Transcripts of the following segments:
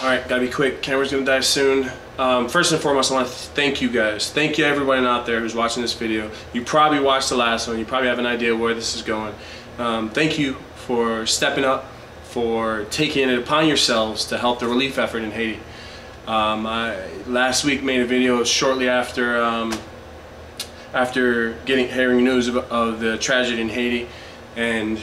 All right, gotta be quick. Camera's gonna die soon. Um, first and foremost, I want to thank you guys. Thank you everybody out there who's watching this video. You probably watched the last one. You probably have an idea where this is going. Um, thank you for stepping up, for taking it upon yourselves to help the relief effort in Haiti. Um, I last week made a video shortly after um, after getting hearing news of, of the tragedy in Haiti, and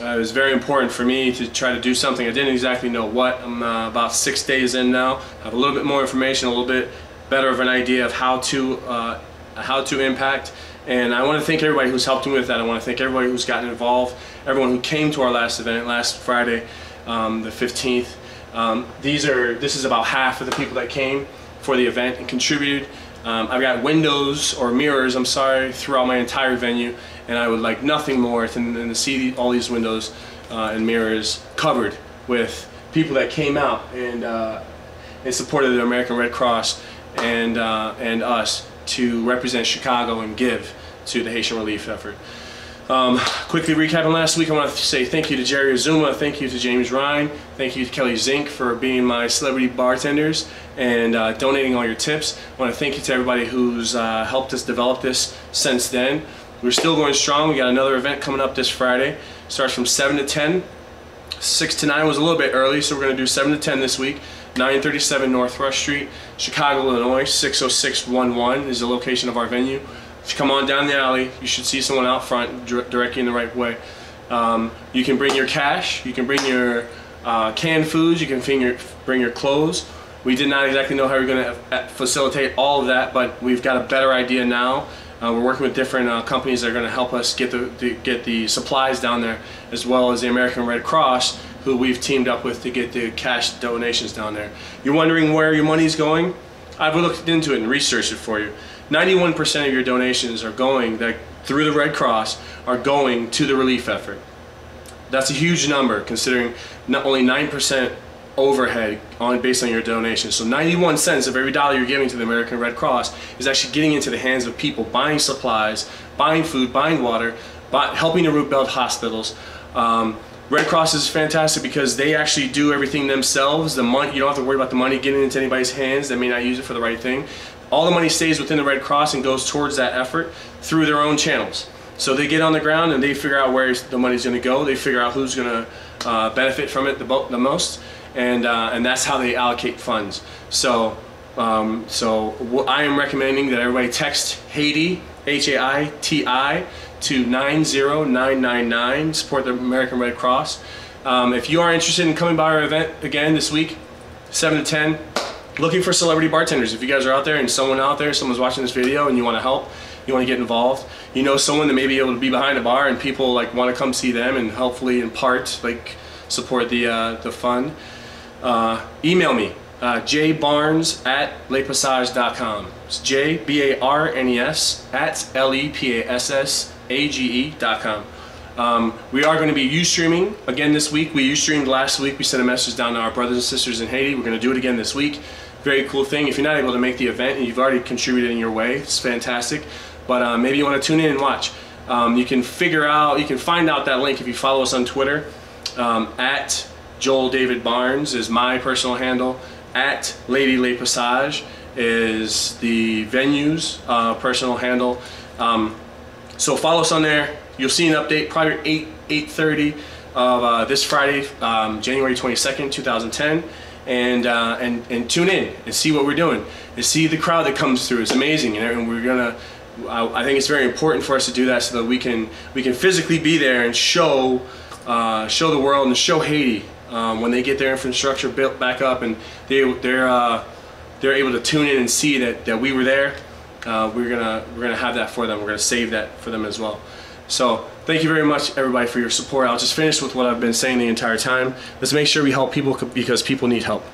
uh, it was very important for me to try to do something. I didn't exactly know what. I'm uh, about six days in now. I have a little bit more information, a little bit better of an idea of how to uh, how to impact. And I want to thank everybody who's helped me with that. I want to thank everybody who's gotten involved, everyone who came to our last event last Friday, um, the 15th. Um, these are this is about half of the people that came for the event and contributed. Um, I've got windows or mirrors, I'm sorry, throughout my entire venue, and I would like nothing more than, than to see all these windows uh, and mirrors covered with people that came out and uh, and supported the American Red Cross and uh, and us to represent Chicago and give to the Haitian relief effort. Um, quickly recapping last week, I want to say thank you to Jerry Azuma, thank you to James Ryan, thank you to Kelly Zink for being my celebrity bartenders and uh, donating all your tips. I want to thank you to everybody who's uh, helped us develop this since then. We're still going strong. We got another event coming up this Friday. Starts from 7 to 10. 6 to 9 was a little bit early, so we're going to do 7 to 10 this week. 937 North Rush Street, Chicago, Illinois, 60611 is the location of our venue. If you come on down the alley, you should see someone out front directly in the right way. Um, you can bring your cash, you can bring your uh, canned foods, you can bring your, bring your clothes. We did not exactly know how we are going to uh, facilitate all of that, but we've got a better idea now. Uh, we're working with different uh, companies that are going to help us get the, the, get the supplies down there, as well as the American Red Cross, who we've teamed up with to get the cash donations down there. You're wondering where your money's going? I've looked into it and researched it for you. 91% of your donations are going that through the Red Cross are going to the relief effort. That's a huge number considering not only 9% overhead on based on your donation. So 91 cents of every dollar you're giving to the American Red Cross is actually getting into the hands of people buying supplies, buying food, buying water, buy, helping to rebuild hospitals. Um, Red Cross is fantastic because they actually do everything themselves. The money you don't have to worry about the money getting into anybody's hands that may not use it for the right thing all the money stays within the Red Cross and goes towards that effort through their own channels. So they get on the ground and they figure out where the money's going to go. They figure out who's going to uh, benefit from it the, the most, and uh, and that's how they allocate funds. So um, so I am recommending that everybody text Haiti H-A-I-T-I to 90999. Support the American Red Cross. Um, if you are interested in coming by our event again this week, 7 to 10, looking for celebrity bartenders. If you guys are out there and someone out there, someone's watching this video and you want to help, you want to get involved, you know someone that may be able to be behind a bar and people like want to come see them and hopefully in part like support the uh, the fund, uh, email me uh, jbarnes at lepassage.com. It's J B A R N E S at L E P A S S A G E.com. Um, we are going to be Ustreaming again this week. We Ustreamed last week. We sent a message down to our brothers and sisters in Haiti. We're going to do it again this week very cool thing. If you're not able to make the event and you've already contributed in your way, it's fantastic. But uh, maybe you want to tune in and watch. Um, you can figure out, you can find out that link if you follow us on Twitter. Um, at Joel David Barnes is my personal handle. At Lady Le Passage is the venue's uh, personal handle. Um, so follow us on there. You'll see an update probably 8 8:30 of uh, this Friday, um, January 22nd, 2010 and, uh, and, and tune in and see what we're doing and see the crowd that comes through. It's amazing, and we're gonna. I, I think it's very important for us to do that so that we can we can physically be there and show uh, show the world and show Haiti um, when they get their infrastructure built back up and they they're uh, they're able to tune in and see that, that we were there. Uh, we're gonna we're gonna have that for them. We're gonna save that for them as well. So thank you very much everybody for your support. I'll just finish with what I've been saying the entire time. Let's make sure we help people because people need help.